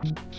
Thank you.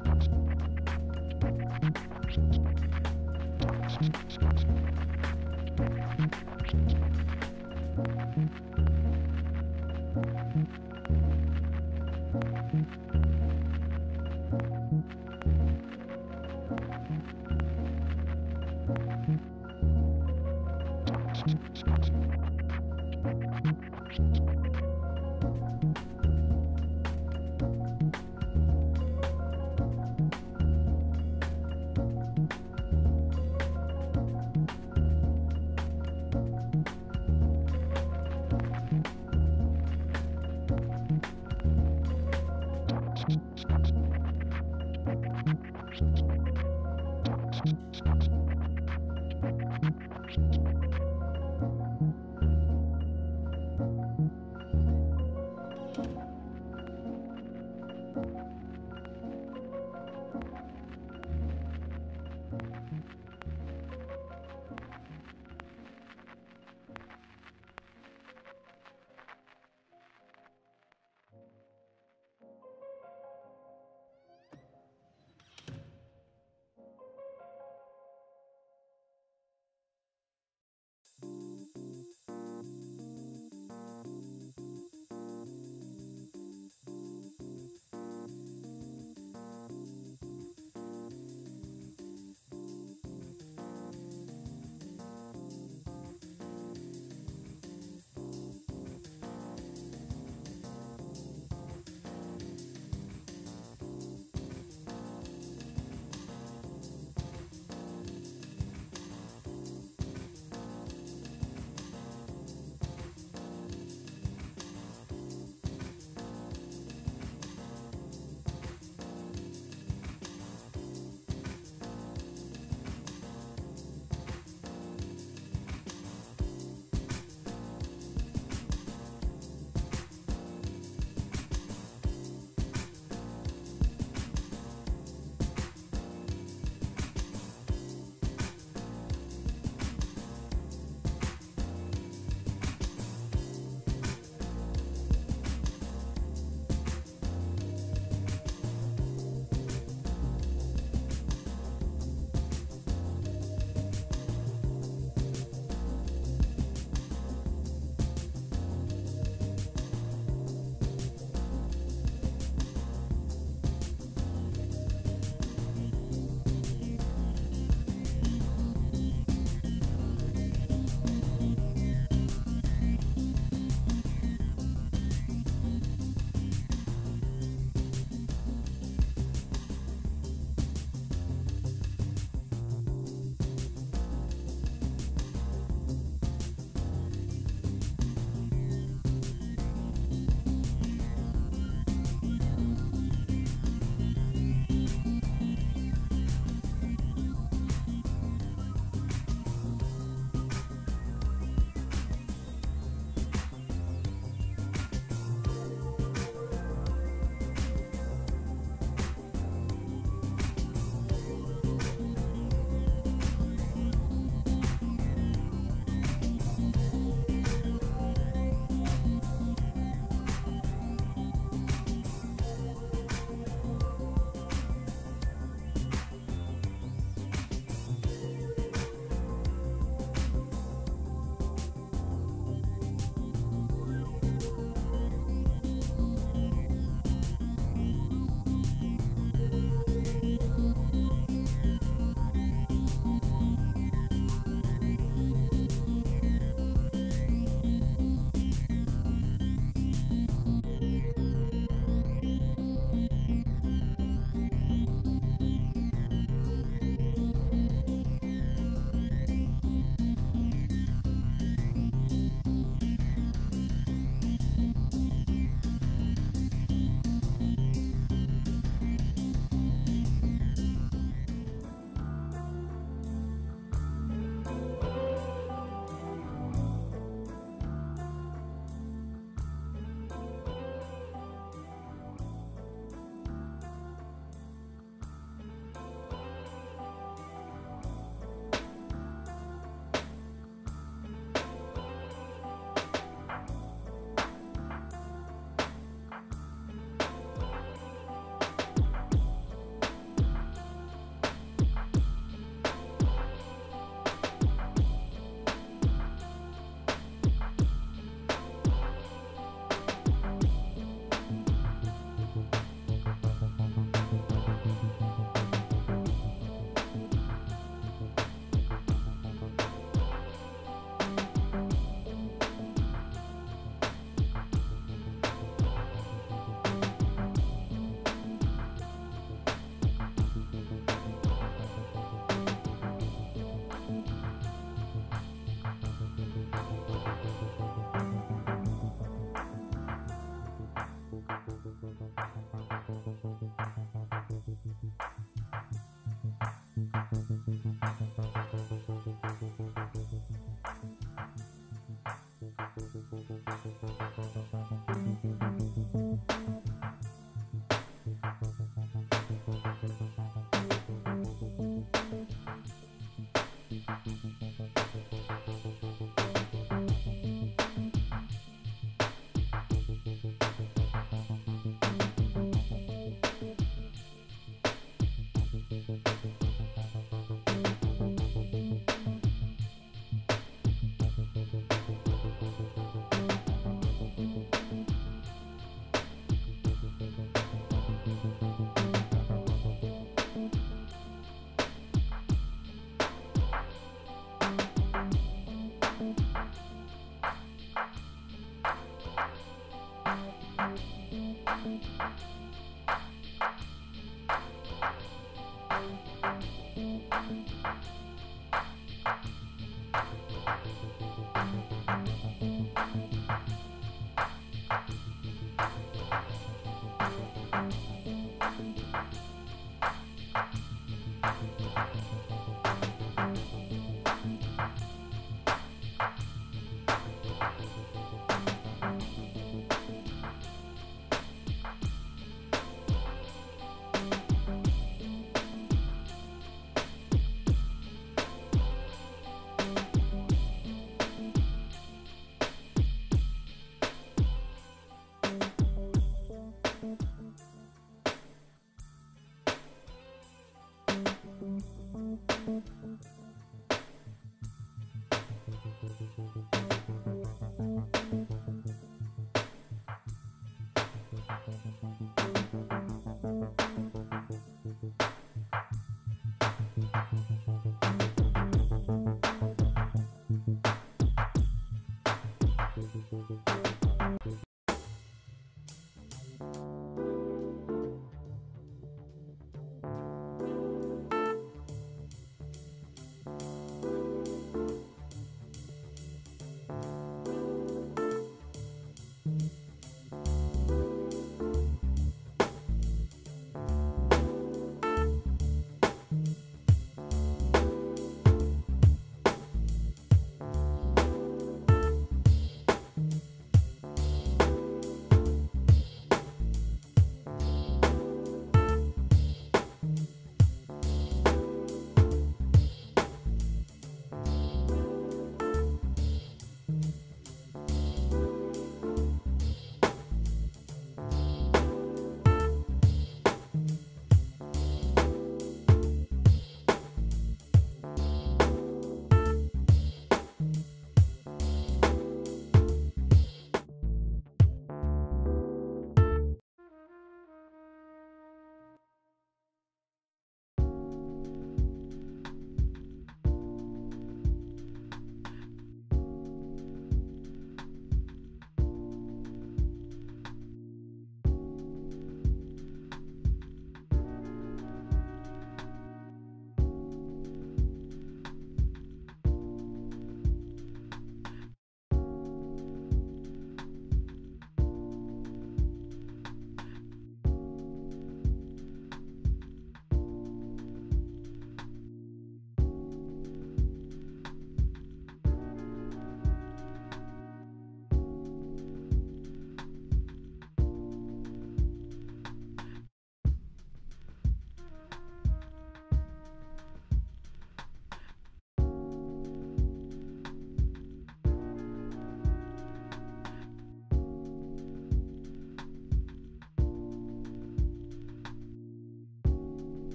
Thank you.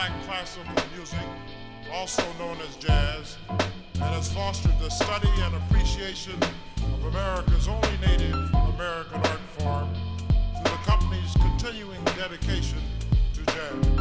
Black classical music, also known as jazz, and has fostered the study and appreciation of America's only native American art form through the company's continuing dedication to jazz.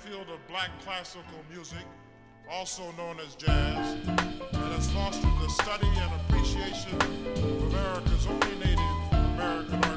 Field of black classical music, also known as jazz, and has fostered the study and appreciation of America's only native American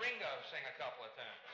Ringo sing a couple of tunes.